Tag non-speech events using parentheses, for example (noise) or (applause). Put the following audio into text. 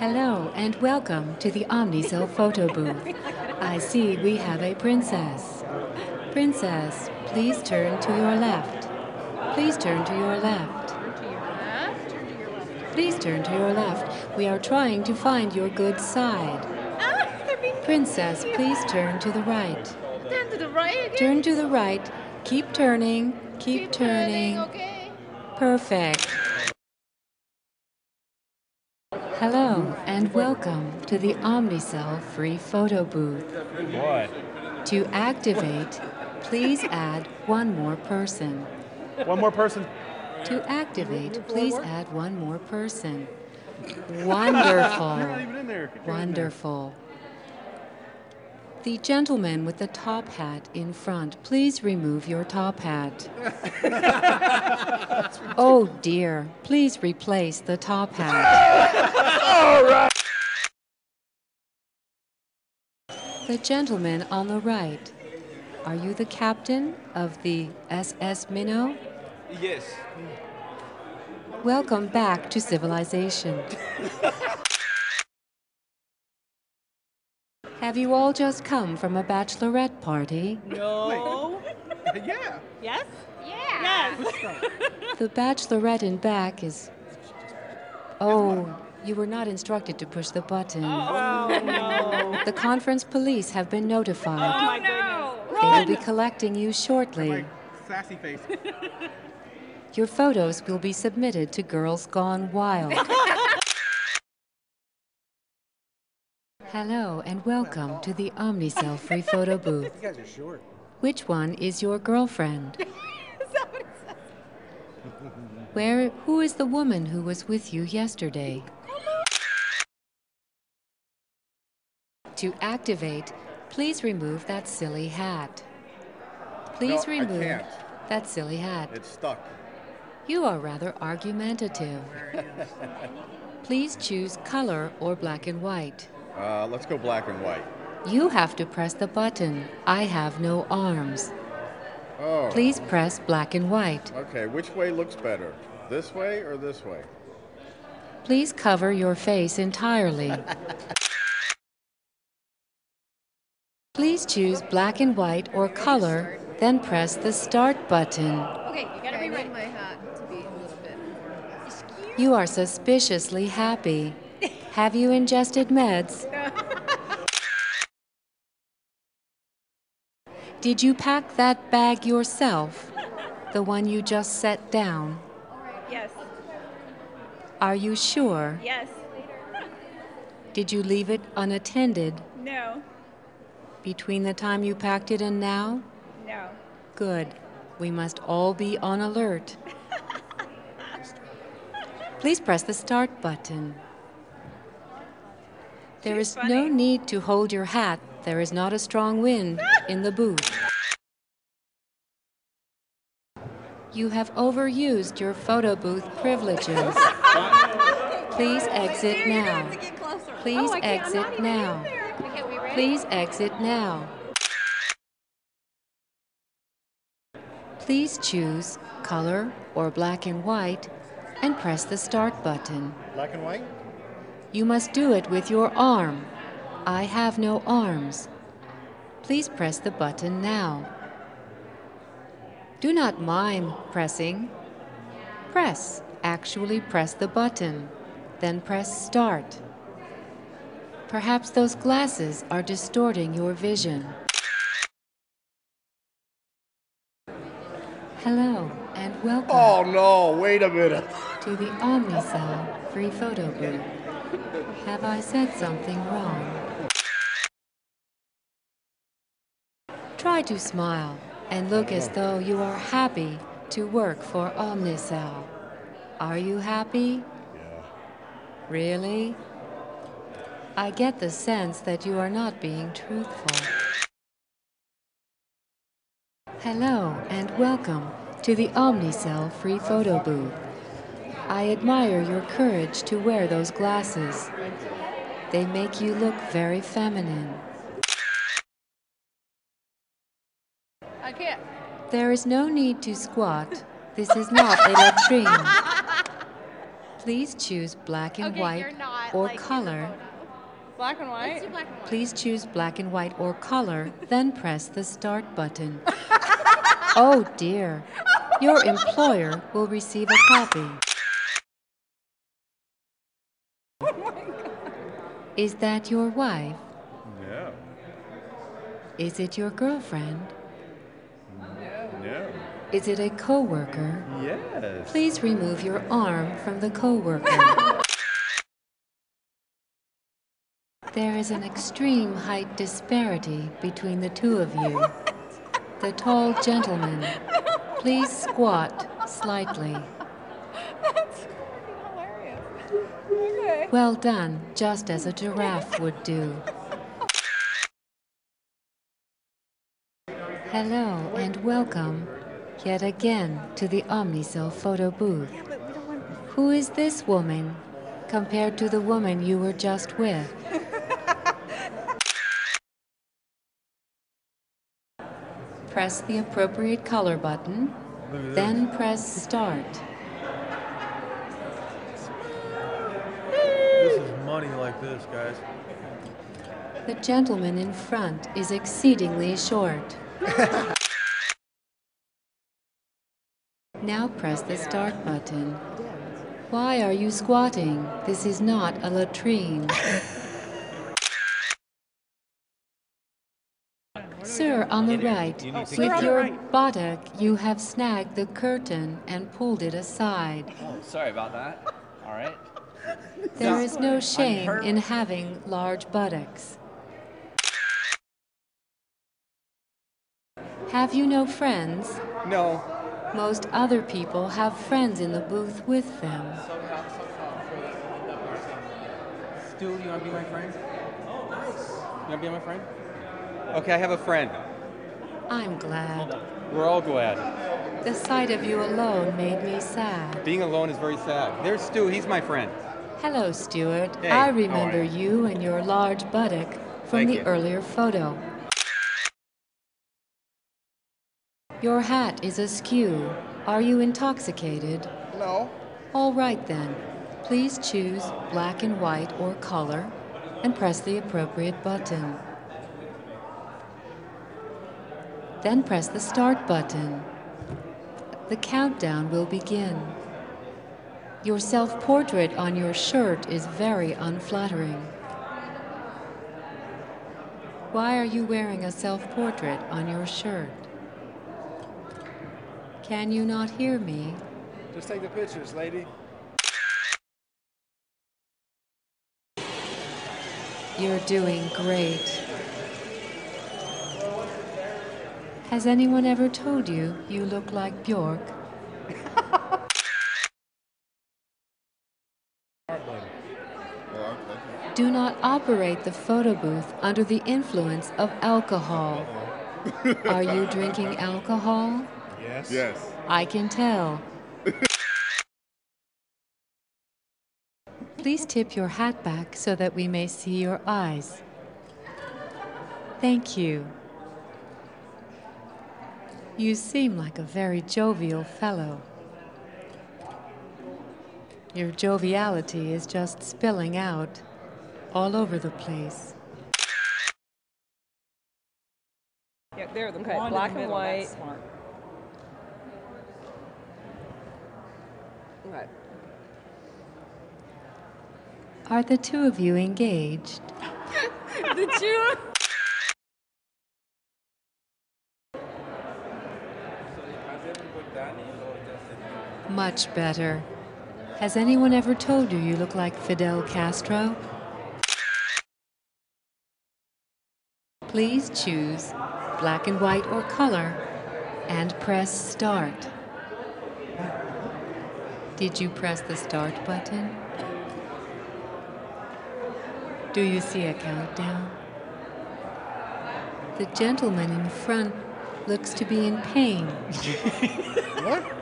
Hello and welcome to the Omnicell photo booth. I see we have a princess. Princess, please turn to your left. Please turn to your left. Please turn to your left. We are trying to find your good side. Princess, please turn to the right. Turn to the right. Turn to the right. Keep turning. Keep, turning. Okay. Perfect. Hello and welcome to the Omnicell free photo booth. Boy. To activate, please add one more person. One more person. To activate, please add one more person. (laughs) You're not Wonderful. even in there. Get your in there. Wonderful. The gentleman with the top hat in front, please remove your top hat. (laughs) oh dear, please replace the top hat. (laughs) The gentleman on the right, are you the captain of the SS Minnow? Yes. Welcome back to civilization. (laughs) Have you all just come from a bachelorette party? No. (laughs) yeah. Yes? Yeah. Yes. The bachelorette in back is. Oh, you were not instructed to push the button. Oh, no. (laughs) The conference police have been Oh, notified. my goodness. They will be collecting you shortly. Sassy face. (laughs) Your photos will be submitted to Girls Gone Wild. (laughs) Hello and welcome to the Omnicell free photo booth. You guys are short. Which one is your girlfriend? Where who is the woman who was with you yesterday? To activate, please remove that silly hat. Please No, remove that silly hat. It's stuck. You are rather argumentative. (laughs) Please choose color or black and white. Uh, let's go black and white. You have to press the button. I have no arms. Oh. Please press black and white. Okay, which way looks better? This way or this way? Please cover your face entirely. (laughs) Please choose black and white or color, then press the start button. Okay, you gotta Okay, I be ready. need my hat to be a little bit more. Uh, you are suspiciously happy. (laughs) Have you ingested meds? (laughs) Did you pack that bag yourself? The one you just set down? Yes. Are you sure? Yes. Did you leave it unattended No. Between the time you packed it and now? No. Good. We must all be on alert. Please press the start button. There is no need to hold your hat. There is not a strong wind (laughs) in the booth. You have overused your photo booth privileges. (laughs) Please exit now. Please Oh, I can't- I'm not exit now. Please exit now. Please choose color or black and white and press the start button. Black and white? You must do it with your arm. I have no arms. Please press the button now. Do not mime pressing. Press. Actually press the button. Then press start. Perhaps those glasses are distorting your vision. Hello and welcome Oh no, wait a minute. to the Omnicell free photo booth. Have I said something wrong? Try to smile and look as though you are happy to work for Omnicell. Are you happy? Yeah. Really? I get the sense that you are not being truthful. Hello and welcome to the Omnicell free photo booth. I admire your courage to wear those glasses. They make you look very feminine. I can't. There is no need to squat. This is not a latrine. (laughs) Please choose black and Okay, white not or like color. Photo. Black and Let's white. do black and white. Please choose black and white or color, (laughs) then press the start button. (laughs) oh dear. Your employer will receive a copy. Oh my God. Is that your wife? No. Is it your girlfriend? No. Is it a coworker? Yes. Please remove your arm from the coworker. (laughs) there is an extreme height disparity between the two of you. The tall gentleman, please squat slightly. That's hilarious. Okay. Well done, just as a giraffe would do. Hello and welcome yet again to the Omnicell photo booth. Who is this woman compared to the woman you were just with? Press the appropriate color button, then press start. This is money like this, guys. The gentleman in front is exceedingly short. now press the start button. Why are you squatting? This is not a latrine. Sir, on the right, You with your right. buttock, you have snagged the curtain and pulled it aside. Oh, sorry about that. All right. There is no shame in having large buttocks. Have you no friends? No. Most other people have friends in the booth with them. Stu, you want to be my friend? Oh, nice. You want to be my friend? Okay, I have a friend. I'm glad. We're all glad. The sight of you alone made me sad. Being alone is very sad. There's Stu. He's my friend. Hello, Stuart. Hey, I remember you? you and your large buttock from Thank the you. earlier photo. Your hat is askew. Are you intoxicated? No. All right then. Please choose black and white or color and press the appropriate button. Then press the start button. The countdown will begin. Your self portrait on your shirt is very unflattering. Why are you wearing a self portrait on your shirt? Can you not hear me? Just take the pictures, lady. You're doing great. Has anyone ever told you you look like Bjork? Do not operate the photo booth under the influence of alcohol. Are you (laughs) drinking alcohol? Yes. Yes. I can tell. (laughs) Please tip your hat back so that we may see your eyes. Thank you. You seem like a very jovial fellow. Your joviality is just spilling out all over the place. Yeah, there, the Okay, blonde black in the and white. That's smart. Okay. Are the two of you engaged? (laughs) Did you? Much better. Has anyone ever told you you look like Fidel Castro? Please choose black and white or color and press start. Did you press the start button? Do you see a countdown? The gentleman in front looks to be in pain. (laughs) What?